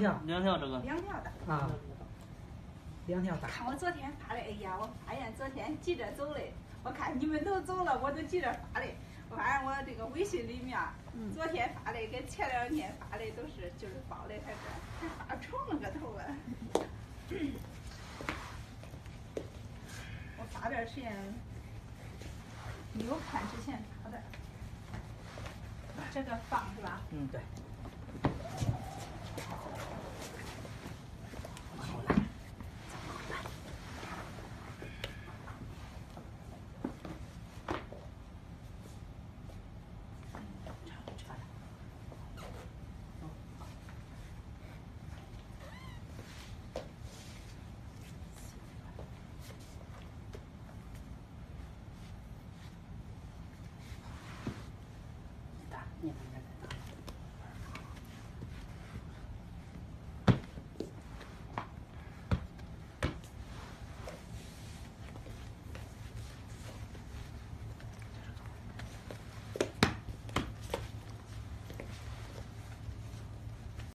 两条，两条这个。两条的。啊，两条大。看我昨天发的，哎呀，我发现昨天急着走嘞，我看你们都走了，我都急着发的。我发现我这个微信里面，昨天发的跟前两天发的都是就是包的，还是还发重了个头啊。我发段时间没有看之前发的，这个放是吧？嗯，对。не надо.